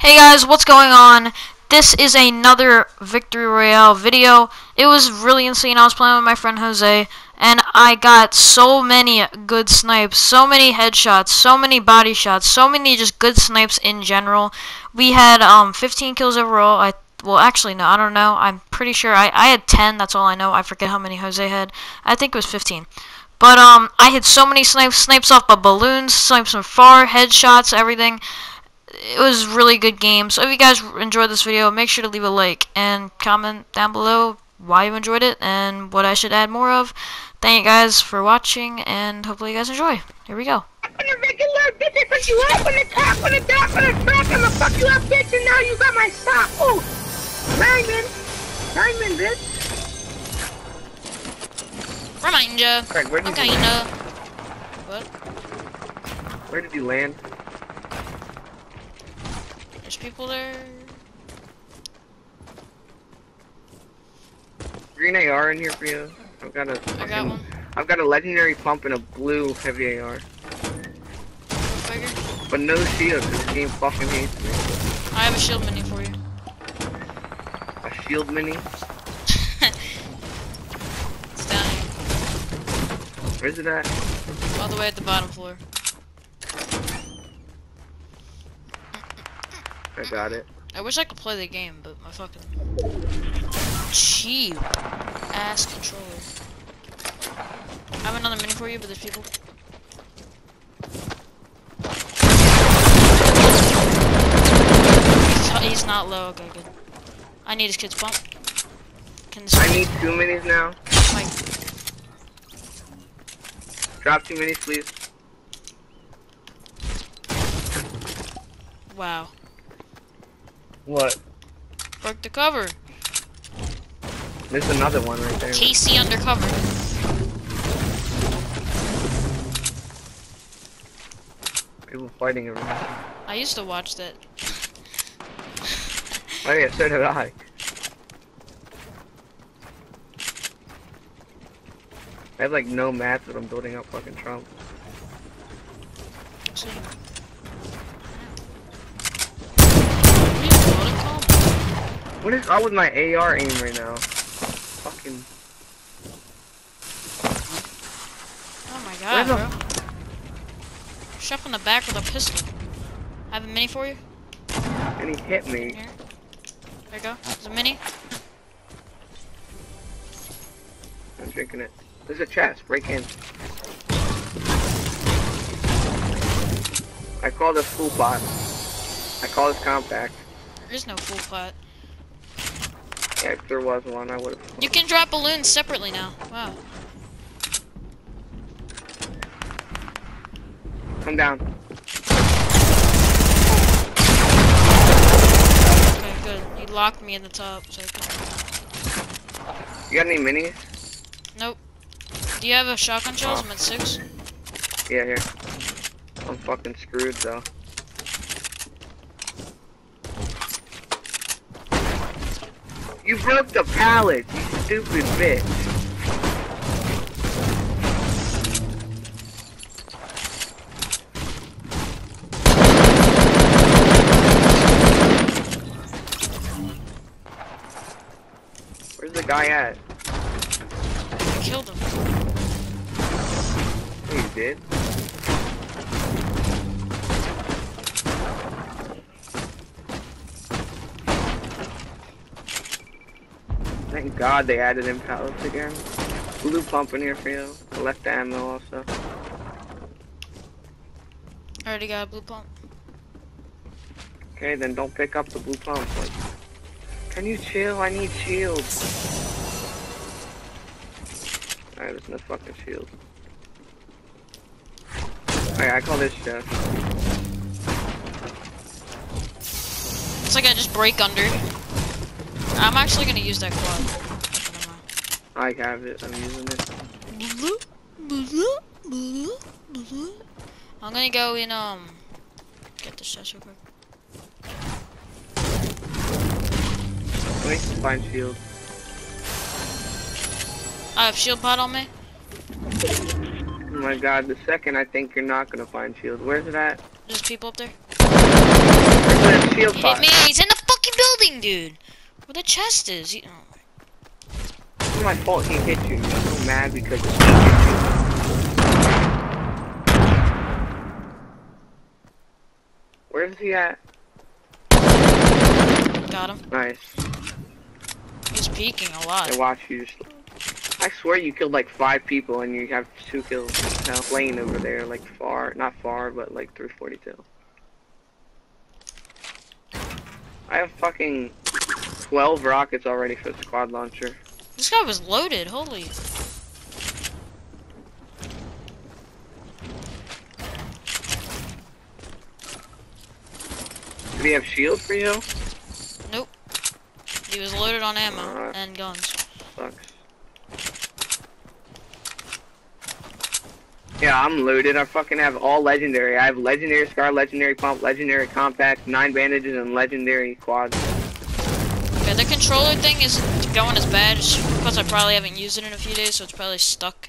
Hey guys, what's going on? This is another Victory Royale video. It was really insane. I was playing with my friend Jose, and I got so many good snipes, so many headshots, so many body shots, so many just good snipes in general. We had um 15 kills overall. I well, actually, no, I don't know. I'm pretty sure I, I had 10. That's all I know. I forget how many Jose had. I think it was 15. But um, I hit so many snipes, snipes off of balloons, snipes from far, headshots, everything it was really good game. So if you guys enjoyed this video, make sure to leave a like and comment down below why you enjoyed it and what I should add more of. Thank you guys for watching and hopefully you guys enjoy. Here we go. regular bitch, I put you up on the top, on the dock, on the track, I'ma fuck you up, bitch, and now you got my sock. Ooh, diamond, diamond, bitch. Reminder. Kraig, where did Okay, you you know. What? Where did you land? There's people there. Green AR in here for you. I've got a. I got one. I've got a legendary pump and a blue heavy AR, but no shield. This game fucking hates me. I have a shield mini for you. A shield mini. It's down here. Where's it at? All the way at the bottom floor. I got it. I wish I could play the game, but my fucking cheap ass controller. I have another mini for you, but there's people. He's, not low. Okay, good. I need his kid's bump. Can this I need two minis now. my Drop two minis, please. wow What? broke the cover? There's another one right there. K.C. Undercover. People fighting everywhere. I used to watch that. Oh yeah, so did I. I have like no mats, but I'm building up fucking Trump What is it? What it called? What is up with my AR aim right now? Fucking. Oh my god, bro. Shot from the back with a pistol. I have a mini for you. And he hit me. Here. There you go. There's a mini. I'm drinking it. There's a chest. Break in. I call this full pot. I call this compact. There is no full pot. Yeah, if there was one, I would have. You can drop balloons separately now. Wow. Come down. Okay, good. He locked me in the top, so I can... You got any minis? Nope. Do you have a shotgun shells? I'm at six. Yeah, here. I'm fucking screwed though. You broke the pallet, you stupid bitch. Where's the guy at? I killed him. You did? Thank God they added in pallets again. Blue pump in here for you. I left the ammo also. I already got a blue pump. Okay, then don't pick up the blue pump. Like, can you chill? I need shields. Alright, there's no fucking shield. Alright, I call this chest. It's like I just break under. I'm actually gonna use that quad. I have it. I'm using it. I'm gonna go in, um, get the chest real quick. Let me find shield. I have shield pot on me. Oh my god, the second I think you're not gonna find shield. Where's it at? There's people up there. Where's that shield He hit me. He's in the fucking building, dude. Where the chest is. Oh my- It's my fault he hit you. I'm so mad because he hit you. Where's he at? got him. Nice. He's peeking a lot. I watch you just. I swear you killed like five people and you have two kills. Now laying over there, like far, not far, but like 342. I have fucking 12 rockets already for the squad launcher. This guy was loaded. Holy. Do we have shield for you? Nope. He was loaded on ammo Alright. and guns. Sucks. Yeah, I'm loaded. I fucking have all legendary. I have legendary scar, legendary pump, legendary compact, nine bandages, and legendary quads. Okay, the controller thing isn't going as bad it's because I probably haven't used it in a few days, so it's probably stuck.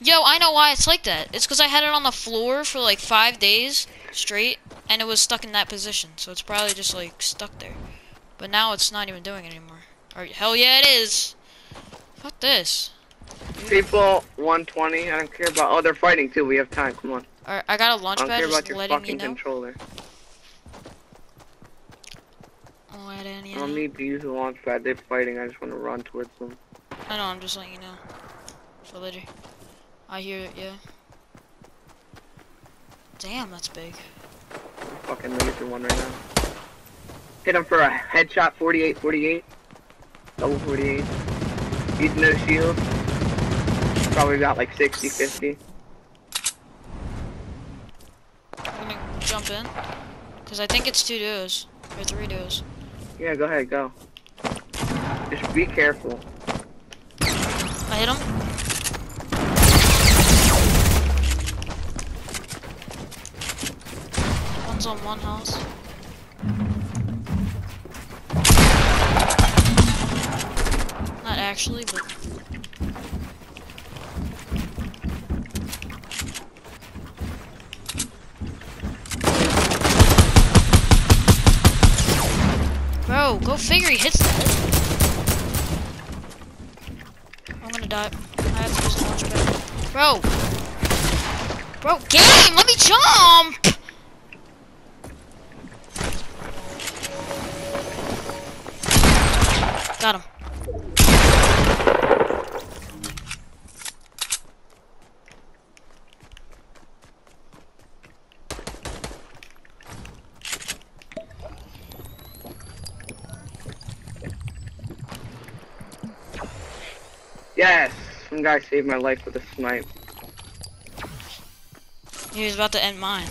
Yo, I know why it's like that. It's because I had it on the floor for like five days straight, and it was stuck in that position. So it's probably just like stuck there. But now it's not even doing it anymore. Or hell yeah, it is. Fuck this. People, 120. I don't care about. Oh, they're fighting too. We have time. Come on. Alright, I got a launch I don't pad care about just your letting me fucking know. controller. Letting you I don't need to use the launch pad. They're fighting. I just want to run towards them. I know, I'm just letting you know. For later. I hear it, yeah. Damn, that's big. Fucking laser one right now. Hit him for a headshot. 48, 48. Double 48. He's no shield. Probably got like 60, 50. I'm gonna jump in. Because I think it's two duos. Or three duos. Yeah, go ahead, go. Just be careful. I hit him. One's on one house. Not actually, but Bro, go figure he hits the Die. I to use launch pad. Bro! Bro, game! Let me jump! Got him. Some guy saved my life with a snipe. He was about to end mine.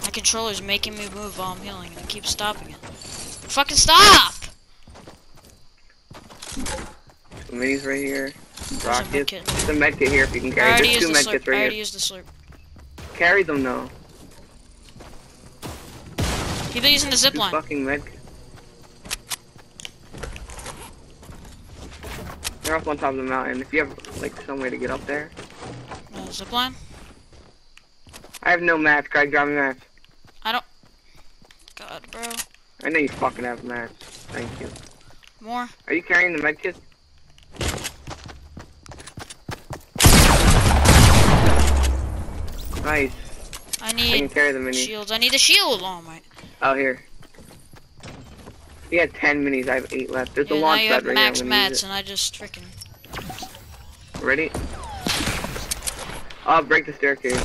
My controller's making me move while I'm healing and I keep stopping it. Fucking stop! The minis right here. Rockets. There's a medkit here if you can carry. There's two the medkits slurp. I already here. used the slurp. Carry them though. Keep using the zip Two line. fucking medkits. They're up on top of the mountain. If you have like some way to get up there. No, zip line? I have no mats. Kraig, grab me mats. I don't. God, bro. I know you fucking have mats. Thank you. More? Are you carrying the medkit? Nice. I I can need carry the mini. shields. I need a shield. Oh my. Out here. He had 10 minis. I have 8 left. There's Yeah, a launch pad right max here. I'm gonna mats and I just freaking. Ready? I'll break the staircase.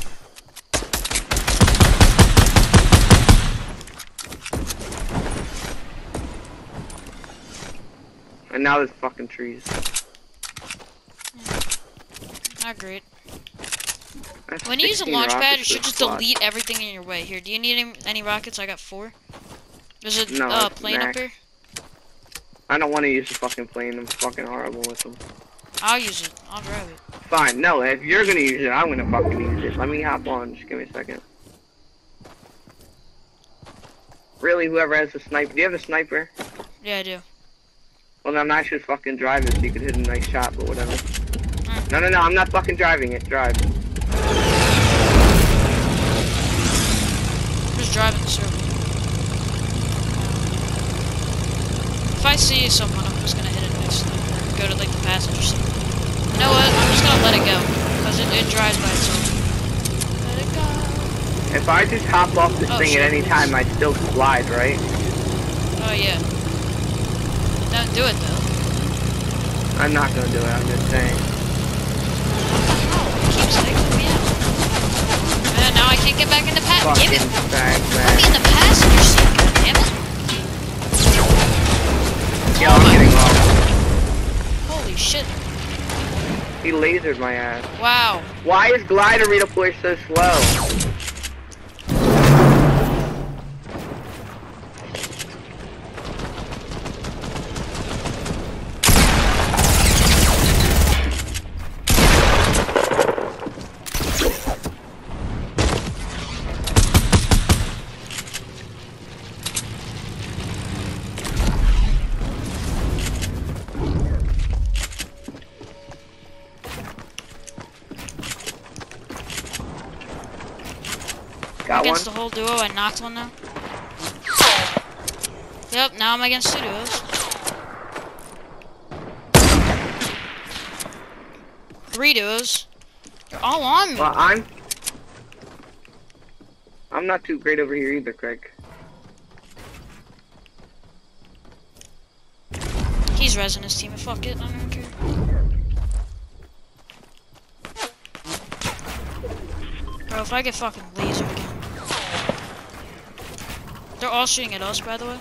And now there's fucking trees. Not great. When you use a launch pad, it should just squad. delete everything in your way. Here, do you need any, any rockets? I got four. There's a No, uh, plane up here. I don't want to use the fucking plane. I'm fucking horrible with them. I'll use it. I'll grab it. Fine. No, if you're gonna use it, I'm gonna fucking use it. Let me hop on. Just give me a second. Really, whoever has the sniper. Do you have a sniper? Yeah, I do. Well, then I should fucking drive it so you could hit a nice shot, but whatever. No, no, no, I'm not fucking driving it. Drive. Driving the circle. If I see someone, I'm just gonna hit it next time. Or go to like the passenger seat. You know what? I'm just gonna let it go. Because it, it drives by itself. Let it go. If I just hop off this Oh, thing shit. at any time, I'd still slide, right? Oh yeah. Don't do it though. I'm not gonna do it. I'm just saying. Oh, it keeps now I can't get back in the pa- Give it. bag, Put me in the passenger seat. Damn it. Yeah, Oh I'm getting off. Holy shit. He lasered my ass. Wow. Why is glider redeploy so slow? Got one. against the whole duo. I knocked one now. Yep, now I'm against two duos. Three duos. They're all on me. Well, I'm. I'm not too great over here either, Kraig. He's ressing his team. Fuck it. I don't care. Bro, if I get fucking again. They're all shooting at us, by the way.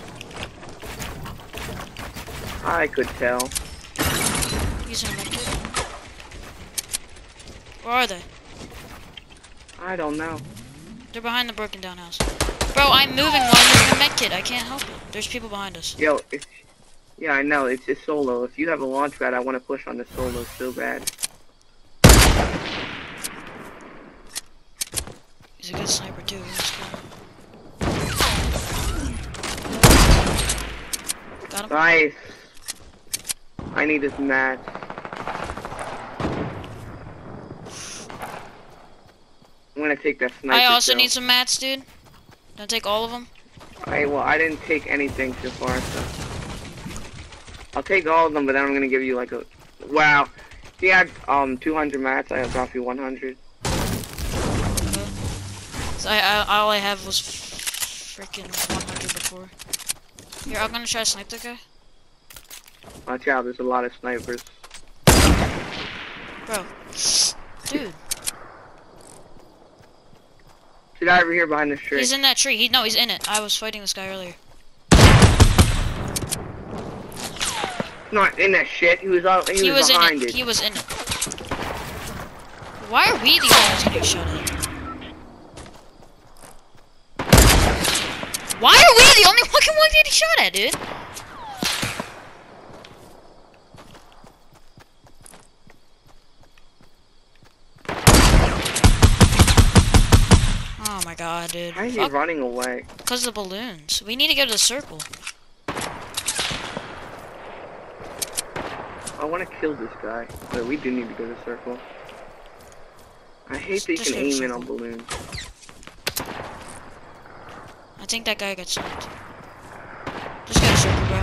I could tell. Using a medkit. Where are they? I don't know. They're behind the broken down house. Bro, I'm moving while I'm using a medkit. I can't help it. There's people behind us. Yo, if, yeah, I know. It's a solo. If you have a launch pad, I want to push on the solo so bad. He's a good sniper too. He's good. Got him. Nice. I need this match. I'm gonna take that sniper. I also kill. need some mats, dude. Don't take all of them. I well, I didn't take anything so far, so I'll take all of them. But then I'm gonna give you like a wow. If you had um 200 mats, I'll drop you 100. So I, I all I have was freaking 100 before. Here, I'm gonna try to snipe that guy. Watch out, there's a lot of snipers. Bro, dude, The guy over here behind this tree. he's in that tree. He no, he's in it. I was fighting this guy earlier. Not in that shit. He was out. He, He was, was in behind it. it. He was in it. Why are we the only ones getting shot at? Why are we the only fucking ones getting shot at, dude? Oh my god, dude. Why is he running away? because of the balloons. We need to go to the circle. I want to kill this guy, but we do need to go to the circle. I hate that you can aim in on balloons. I think that guy got sniped. Just go to circle, bro.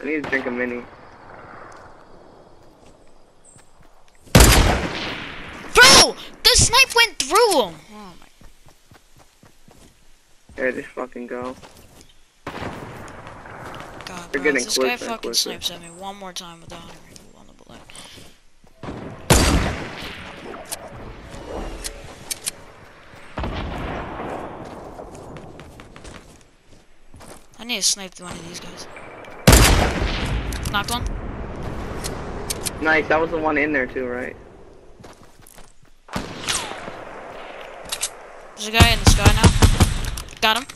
I need to drink a mini. Bro! The snipe went through him! Oh my There, just fucking go. god, They're bro. getting this guy closer and fucking closer. snipes at me one more time with the 100 on the bullet. I need to snipe one of these guys. Knocked one. Nice, that was the one in there too, right? There's a guy in the sky now. Got him.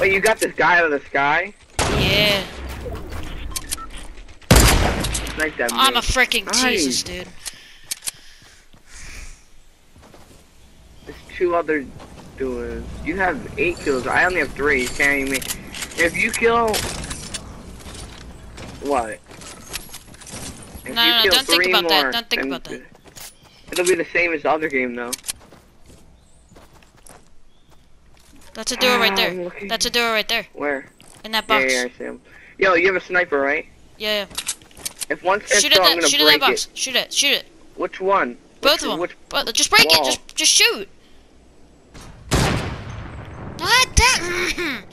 Wait, you got this guy out of the sky? Yeah. That. I'm a freaking Nice. Jesus, dude. There's two other duos. You have eight kills. I only have three. Carrying me. If you kill what? If No, no, don't think about that. Don't think about that. It'll be the same as the other game though. That's a duo right there. looking- That's a duo right there. Where? In that box. yeah, I see him. Yo, you have a sniper, right? Yeah, yeah. If one Shoot at I'm that. gonna Shoot at that break box. it. Shoot it. Shoot it. Which one? Both Which- of them. Which, But just break wall? it. Just, just shoot. God damn.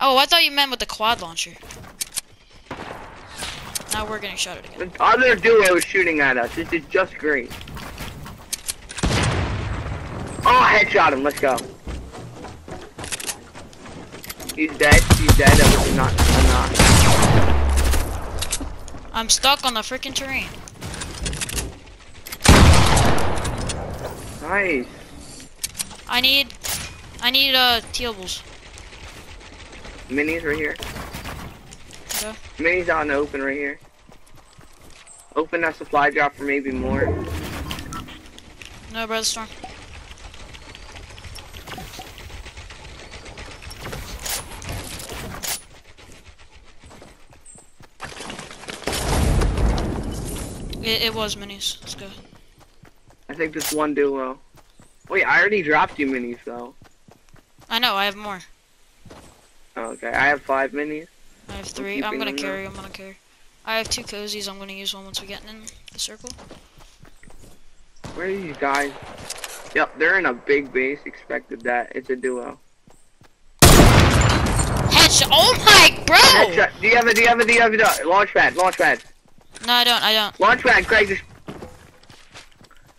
oh, I thought you meant with the quad launcher. Now we're getting shot at again. the other duo is shooting at us. This is just great. Oh, headshot him. Let's go. He's dead. He's dead. That was not. not. I'm stuck on the freaking terrain. Nice. I need, I need uh tealables. Minis right here. Minis out in the open right here. Open that supply drop for maybe more. No, brother storm. It, it was minis. Let's go. I think this one duo. Wait, I already dropped you minis though. I know. I have more. Oh, okay, I have five minis. I have three. I'm keeping gonna carry. I'm gonna carry. I have two cozies. I'm gonna use one once we get in the circle. Where are these guys? Yep, they're in a big base. Expected that. It's a duo. Headshot. Oh my, bro! Headshot. Do you have a? Do you have a? Do you have a? Launch pad. Launch pad. No, I don't. I don't. Launch pad. Kraig just.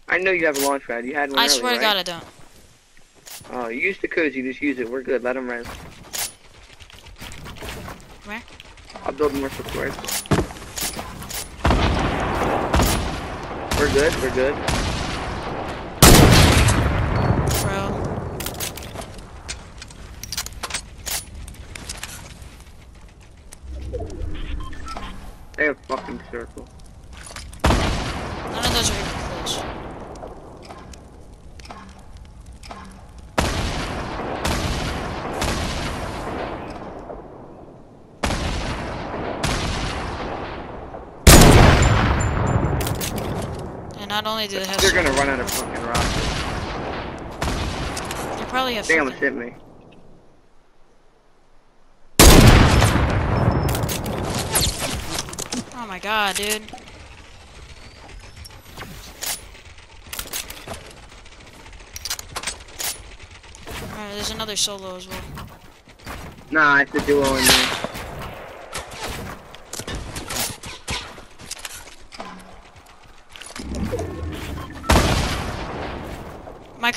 I know you have a launch pad. You had one I earlier, swear to right? God, I don't. Oh, used the cozy. Just use it. We're good. Let them res. Where? I'll build more support. We're good. We're good. Bro. They have fucking circle. None of those are even close. And not only do they have, They're gonna run out of fucking rockets. they probably have. They almost hit me. Oh my god, dude. Alright, there's another solo as well. Nah, it's a duo in me.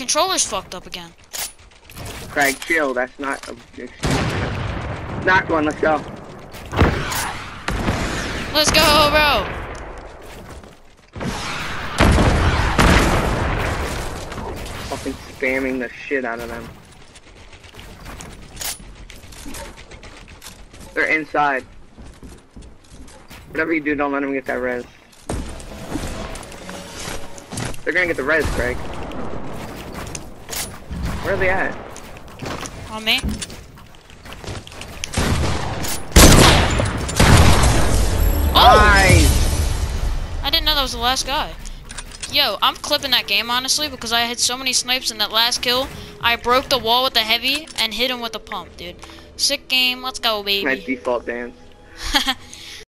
Controller's fucked up again. Kraig, chill. That's not a excuse. Knocked one. Let's go. Let's go, bro! Fucking spamming the shit out of them. They're inside. Whatever you do, don't let them get that res. They're gonna get the res, Kraig. Where are they at? On me? Oh! Nice! I didn't know that was the last guy. Yo, I'm clipping that game honestly because I had so many snipes in that last kill. I broke the wall with the heavy and hit him with the pump, dude. Sick game. Let's go, baby. My default dance.